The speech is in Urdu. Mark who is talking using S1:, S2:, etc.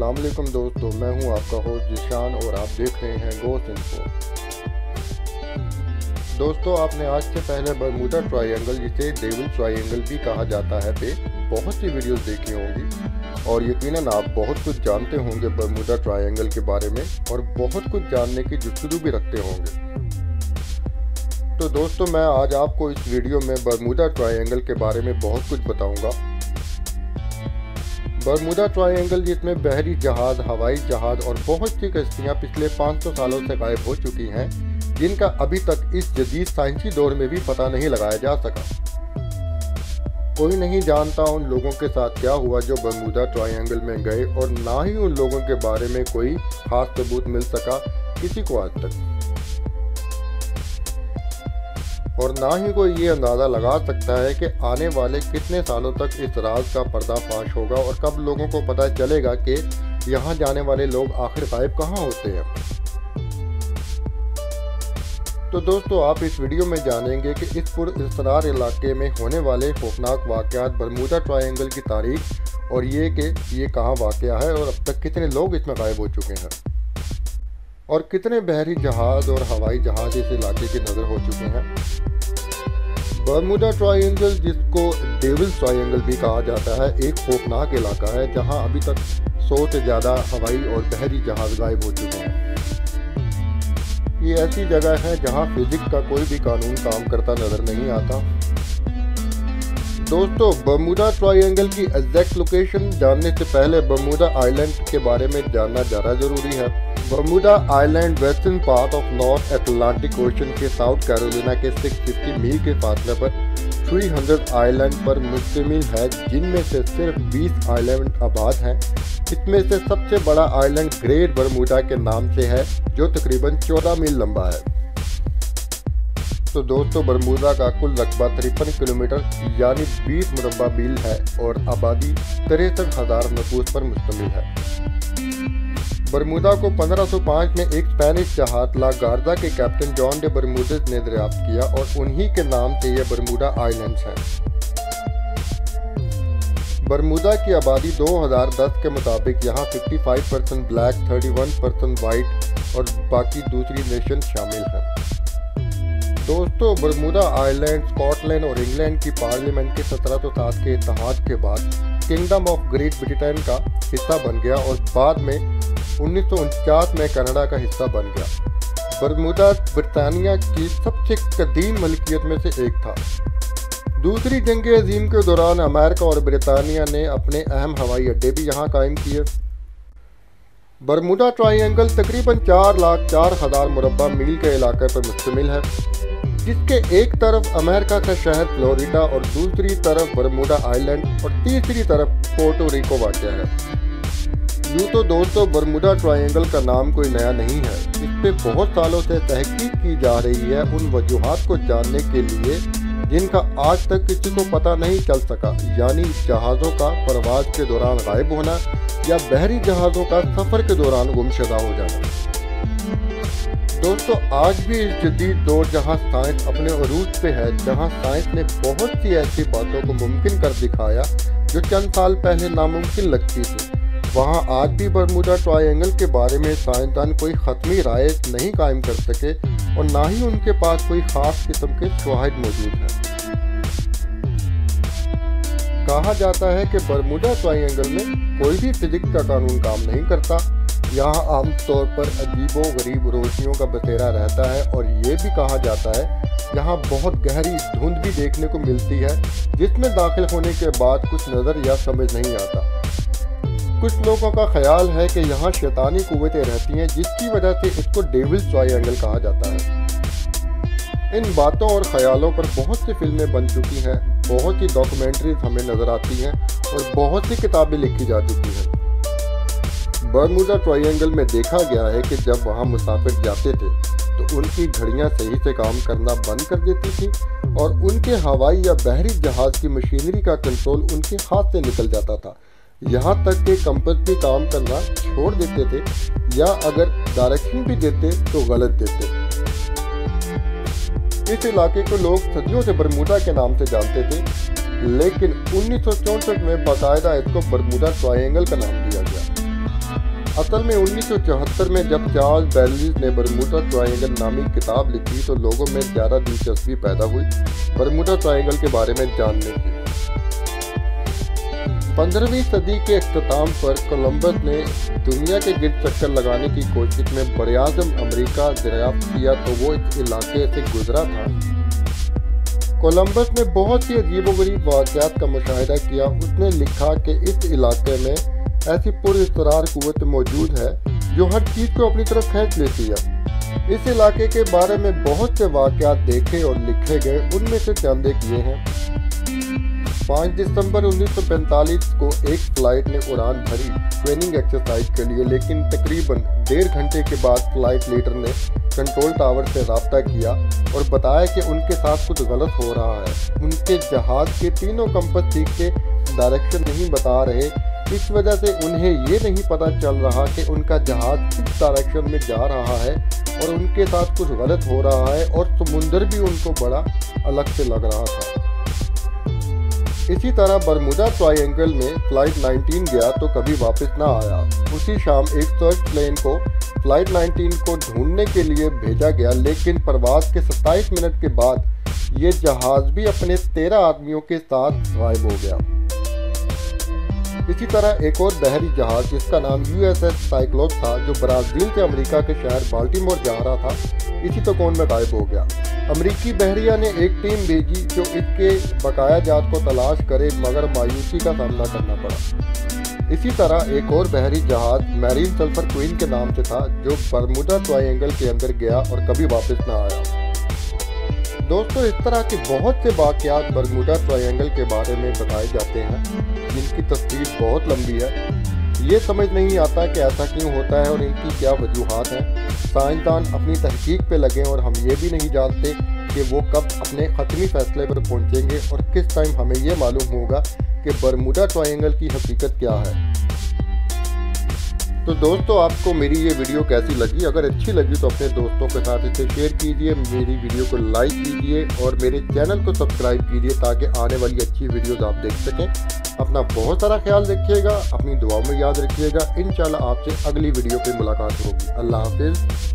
S1: دوستو، میں ہوں آپ کا ہوسٹ جشان اور آپ دیکھ رہے ہیں گوس انفو دوستو، آپ نے آج سے پہلے برمودا ٹرائی اینگل جسے ڈیول ٹرائی اینگل بھی کہا جاتا ہے، پہ بہت سی ویڈیوز دیکھی ہوں گی۔ اور یقیناً آپ بہت کچھ جانتے ہوں گے برمودا ٹرائی اینگل کے بارے میں، اور بہت کچھ جاننے کی جستجو بھی رکھتے ہوں گے۔ تو دوستو، میں آج آپ کو اس ویڈیو میں برمودا ٹرائی اینگل کے بارے میں بہت کچھ بتاؤں گا۔ برمودا ٹرائی اینگل جس میں بحری جہاز، ہوائی جہاز اور بہت سی کشتیاں پچھلے پانچ سو سالوں سے غائب ہو چکی ہیں، جن کا ابھی تک اس جدید سائنسی دور میں بھی پتہ نہیں لگایا جا سکا۔ کوئی نہیں جانتا ان لوگوں کے ساتھ کیا ہوا جو برمودا ٹرائی اینگل میں گئے اور نہ ہی ان لوگوں کے بارے میں کوئی خاص ثبوت مل سکا کسی کو آج تک۔ اور نہ ہی کوئی یہ اندازہ لگا سکتا ہے کہ آنے والے کتنے سالوں تک اس راز کا پردہ فاش ہوگا اور کب لوگوں کو پتہ چلے گا کہ یہاں جانے والے لوگ آخر غائب کہاں ہوتے ہیں۔ تو دوستو، آپ اس ویڈیو میں جانیں گے کہ اس پر اسرار علاقے میں ہونے والے خوفناک واقعات برمودا ٹرائنگل کی تاریخ اور یہ کہ یہ کہاں واقعہ ہے اور اب تک کتنے لوگ اس میں غائب ہو چکے ہیں۔ اور کتنے بحری جہاز اور ہوائی جہاز اس علاقے کی نظر ہو چکے ہیں۔ برمودا ٹرائنگل جس کو ڈیول ٹرائنگل بھی کہا جاتا ہے، ایک خوفناک علاقہ ہے جہاں ابھی تک سو سے زیادہ ہوائی اور بحری جہاز غائب ہو چکے ہیں۔ یہ ایسی جگہ ہے جہاں فزکس کا کوئی بھی قانون کام کرتا نظر نہیں آتا۔ دوستو، برمودا ٹرائنگل کی ایگزیکٹ لوکیشن جاننے سے پہلے برمودا آئی لینڈ کے بارے میں جاننا زیادہ ضروری ہے۔ Bermuda island western part of North Atlantic Ocean کے ساؤتھ کیرولینا کے سکس ففٹی میل کے فاصلے پر تھری ہنڈریڈ آئی لینڈ پر مشتمل ہے، جن میں سے صرف بیس آئی لینڈ آباد ہیں۔ اس میں سے سب سے بڑا آئی لینڈ گریٹ برمودا کے نام سے ہے، جو تقریباً چودہ میل لمبا ہے۔ تو دوستو برمودا کا کل رقبہ تریپن کلومیٹر یعنی بیس مربع میل ہے اور آبادی تریسٹھ ہزار نفوس پر مشتمل ہے۔ برمودا کو پندرہ سو پانچ میں ایک اسپینش جہاز لا گارزا کے کیپٹن جان ڈے برمودز نے دریافت کیا اور انہی کے نام سے یہ برمودا آئی لینڈز ہیں۔ برمودا کی آبادی دو ہزار دس کے مطابق یہاں fifty five percent black, thirty one percent white اور باقی دوسری نیشن شامل ہیں۔ دوستو، برمودا آئی لینڈ لینڈ اور انگلینڈ کی پارلیمنٹ کے سترہ سو سات کے اتحاد کے بعد کنگڈم آف گریٹ بریٹین کا حصہ بن گیا اور بعد میں انیس سو انچاس میں کینیڈا کا حصہ بن گیا۔ برمودا، برطانیہ کی سب سے قدیم ملکیت میں سے ایک تھا۔ دوسری جنگ عظیم کے دوران امریکہ اور برطانیہ نے اپنے اہم ہوائی اڈے بھی یہاں قائم کیے۔ برمودا ٹرائی اینگل تقریباً چار لاکھ چار ہزار مربع میل کے علاقے پر مشتمل ہے۔ جس کے ایک طرف امریکہ کا شہر فلوریڈا اور دوسری طرف برمودا آئی لینڈ اور تیسری طرف پورٹو ریکو واقع ہے۔ یوں تو دوستو برمودا ٹرائنگل کا نام کوئی نیا نہیں ہے۔ اس پہ بہت سالوں سے تحقیق کی جا رہی ہے ان وجوہات کو جاننے کے لیے جن کا آج تک کسی کو پتہ نہیں چل سکا۔ یعنی جہازوں کا پرواز کے دوران غائب ہونا یا بحری جہازوں کا سفر کے دوران گمشدہ ہو جانا۔ دوستو، آج بھی اس جدید دور جہاں سائنس اپنے عروج پہ ہے، جہاں سائنس نے بہت سی ایسی باتوں کو ممکن کر دکھایا جو چند سال پہلے ناممکن لگتی تھی وہاں آج بھی برمودا ٹرائی اینگل کے بارے میں سائنسدان کوئی ختمی رائے نہیں قائم کر سکے اور نہ ہی ان کے پاس کوئی خاص قسم کے شواہد موجود ہیں۔ کہا جاتا ہے کہ برمودا ٹرائی اینگل میں کوئی بھی فزکس کا قانون کام نہیں کرتا۔ یہاں عام طور پر عجیب و غریب روشنیوں کا بسیرا رہتا ہے اور یہ بھی کہا جاتا ہے، یہاں بہت گہری دھند بھی دیکھنے کو ملتی ہے، جس میں داخل ہونے کے بعد کچھ نظر یا سمجھ نہیں آتا۔ کچھ لوگوں کا خیال ہے کہ یہاں شیطانی قوتیں رہتی ہیں، جس کی وجہ سے اس کو ڈیول ٹرائی اینگل کہا جاتا ہے۔ ان باتوں اور خیالوں پر بہت سی فلمیں بن چکی ہیں، بہت سی ڈاکومنٹریز ہمیں نظر آتی ہیں اور بہت سی کتابیں لکھی جا چکی ہیں۔ برمودا ٹرائی میں دیکھا گیا ہے کہ جب وہاں مسافر جاتے تھے تو ان کی گھڑیاں صحیح سے کام کرنا بند کر دیتی تھی اور ان کے ہوائی یا بحری جہاز کی مشینری کا کنٹرول ان کے ہاتھ سے نکل جاتا تھا۔ یہاں تک کہ کمپس بھی کام کرنا چھوڑ دیتے تھے یا اگر ڈائریکشن بھی دیتے تو غلط دیتے۔ اس علاقے کو لوگ صدیوں سے برمودا کے نام سے جانتے تھے، لیکن انیس سو چونسٹھ میں باقاعدہ اس کو برمودا ٹرائنگل کا نام دیا۔ اصل میں انیس سو چوہتر میں جب چارلز بیلیز نے برمودا ٹرائنگل نامی کتاب لکھی تو لوگوں میں زیادہ دلچسپی پیدا ہوئی برمودا ٹرائنگل کے بارے میں جاننے کی۔ پندرہویں صدی کے اختتام پر کولمبس نے دنیا کے گرد چکر لگانے کی کوشش میں بریاعظم امریکہ دریافت کیا تو وہ اس علاقے سے گزرا تھا۔ کولمبس نے بہت سی عجیب و غریب واقعات کا مشاہدہ کیا، اس نے لکھا کہ اس علاقے میں ایسی پر اضطرار قوت موجود ہے جو ہر چیز کو اپنی طرف کھینچ لیتی ہے۔ اس علاقے کے بارے میں بہت سے واقعات دیکھے اور لکھے گئے، ان میں سے چند ایک یہ ہیں۔ پانچ دسمبر انیس سو پینتالیس کو ایک فلائٹ نے اڑان بھری ٹریننگ ایکسرسائز کے لیے، لیکن تقریباً ڈیڑھ گھنٹے کے بعد فلائٹ لیڈر نے کنٹرول ٹاور سے رابطہ کیا اور بتایا کہ ان کے ساتھ کچھ غلط ہو رہا ہے۔ ان کے جہاز کے تینوں کمپس ٹھیک سے ڈائریکشن نہیں بتا رہے۔ اس وجہ سے انہیں یہ نہیں پتا چل رہا کہ ان کا جہاز کس ڈائریکشن میں جا رہا ہے اور ان کے ساتھ کچھ غلط ہو رہا ہے اور سمندر بھی ان کو بڑا الگ سے لگ رہا تھا۔ اسی طرح برمودا ٹرائی اینگل میں فلائٹ نائنٹین گیا تو کبھی واپس نہ آیا۔ اسی شام ایک سرچ پلین کو فلائٹ نائنٹین کو ڈھونڈنے کے لیے بھیجا گیا، لیکن پرواز کے ستائیس منٹ کے بعد یہ جہاز بھی اپنے تیرہ آدمیوں کے ساتھ غائب ہو گیا۔ اسی طرح ایک اور بحری جہاز جس کا نام یو ایس ایس سائیکلوس تھا، جو برازیل سے امریکہ کے شہر بالٹیمور جا رہا تھا، اسی تکون میں غائب ہو گیا۔ امریکی بحریہ نے ایک ٹیم بھیجی جو اس کے بقایا جات کو تلاش کرے مگر مایوسی کا سامنا کرنا پڑا۔ اسی طرح ایک اور بحری جہاز میرین سلفر کوئن کے نام سے تھا، جو برمودا ٹرائی اینگل کے اندر گیا اور کبھی واپس نہ آیا۔ دوستو، اس طرح کے بہت سے واقعات برموڈا ٹرائنگل کے بارے میں بتائے جاتے ہیں، جن کی تصویر بہت لمبی ہے۔ یہ سمجھ نہیں آتا کہ ایسا کیوں ہوتا ہے اور ان کی کیا وجوہات ہیں۔ سائنسدان اپنی تحقیق پہ لگیں اور ہم یہ بھی نہیں جانتے کہ وہ کب اپنے حتمی فیصلے پر پہنچیں گے اور کس ٹائم ہمیں یہ معلوم ہوگا کہ برموڈا ٹرائنگل کی حقیقت کیا ہے۔ تو دوستو، آپ کو میری یہ ویڈیو کیسی لگی؟ اگر اچھی لگی تو اپنے دوستوں کے ساتھ اسے شیئر کیجیے، میری ویڈیو کو لائک کیجیے اور میرے چینل کو سبسکرائب کیجیے تاکہ آنے والی اچھی ویڈیوز آپ دیکھ سکیں۔ اپنا بہت سارا خیال رکھیے گا، اپنی دعاؤں میں یاد رکھیے گا۔ انشاءاللہ آپ سے اگلی ویڈیو پہ ملاقات ہوگی۔ اللہ حافظ۔